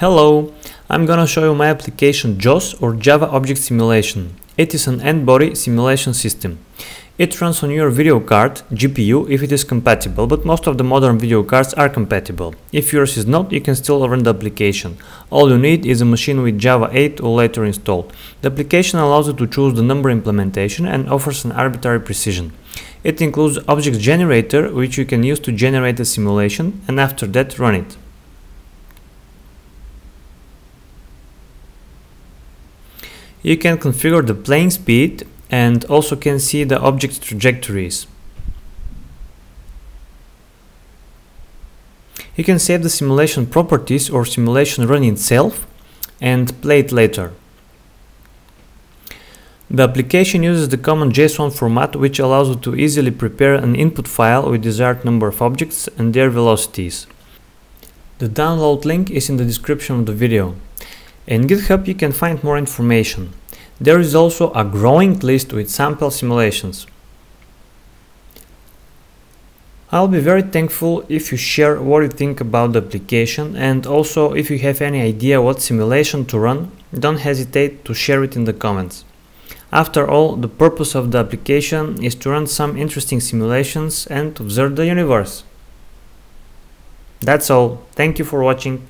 Hello, I'm gonna show you my application JOS or Java Object Simulation. It is an n-body simulation system. It runs on your video card, GPU, if it is compatible, but most of the modern video cards are compatible. If yours is not, you can still run the application. All you need is a machine with Java 8 or later installed. The application allows you to choose the number implementation and offers an arbitrary precision. It includes object generator, which you can use to generate a simulation, and after that run it. You can configure the playing speed and also can see the object trajectories. You can save the simulation properties or simulation run itself and play it later. The application uses the common JSON format which allows you to easily prepare an input file with desired number of objects and their velocities. The download link is in the description of the video. In GitHub you can find more information. There is also a growing list with sample simulations. I'll be very thankful if you share what you think about the application and also if you have any idea what simulation to run, don't hesitate to share it in the comments. After all, the purpose of the application is to run some interesting simulations and observe the universe. That's all. Thank you for watching.